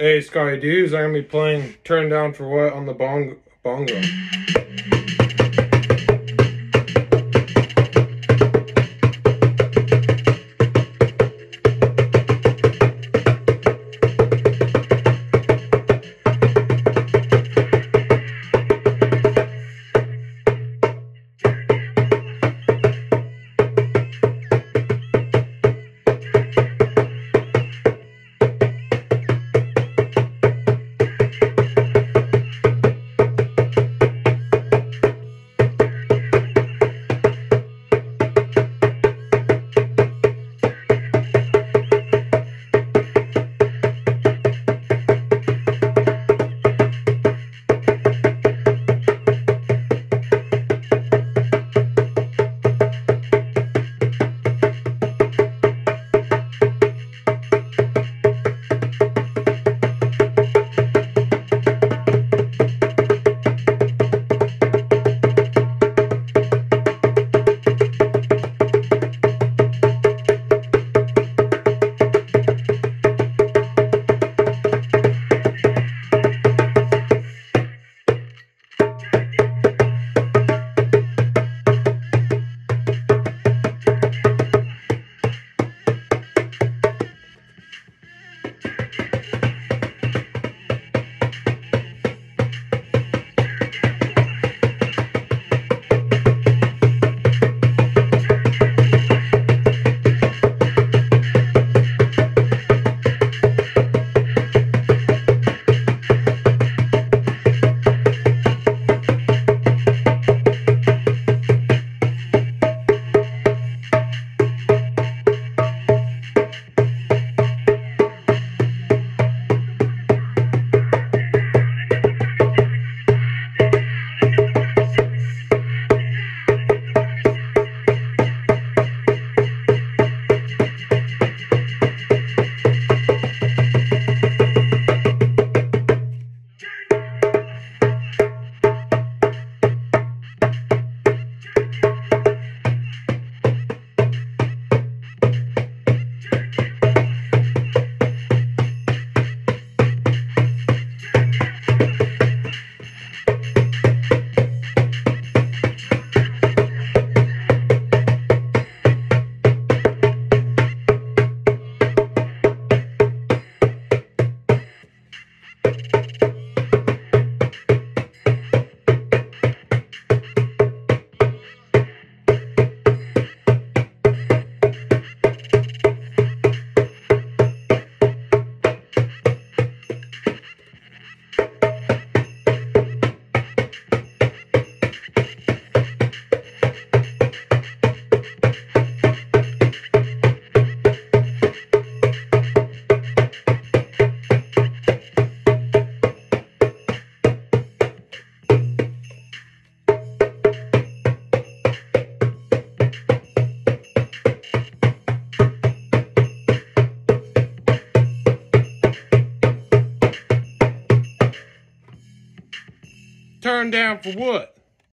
Hey, Scotty Dudes, I'm gonna be playing Turn Down for What on the bong bongo. Turn down for what?